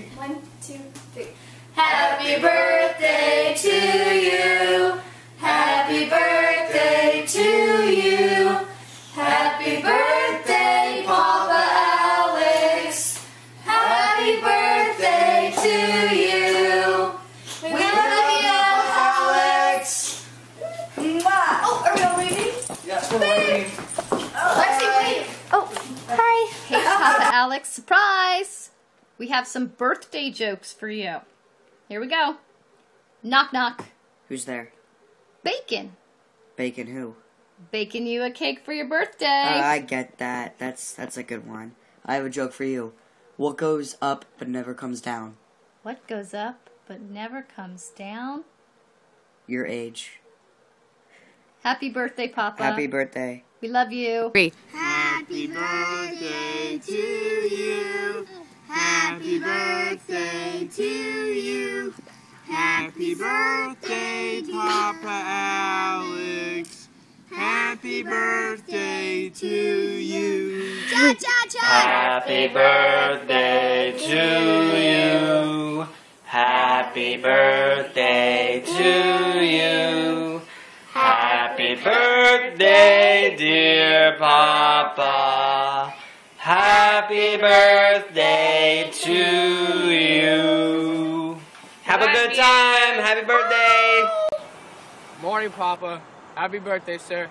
three. One, two, three. Happy birthday to you. Happy birthday to you. Happy birthday, Papa Alex. Happy birthday to you. We love you, Alex. Mwah! Oh, are we all leaving? Yes, we're waiting. Lexi, wait. Oh, hi. Hey, Papa Alex, surprise! We have some birthday jokes for you. Here we go. Knock, knock. Who's there? Bacon. Bacon who? Baking you a cake for your birthday. Uh, I get that. That's that's a good one. I have a joke for you. What goes up but never comes down? what goes up but never comes down? Your age. Happy birthday, Papa. Happy birthday. We love you. Happy birthday to you. Happy birthday to you. Happy birthday, Papa Alex. Happy birthday to you. Cha cha cha. Happy birthday to you. Happy birthday to you. Happy birthday, dear Papa. Happy birthday to you. Good time. Happy birthday. Morning, Papa. Happy birthday, sir.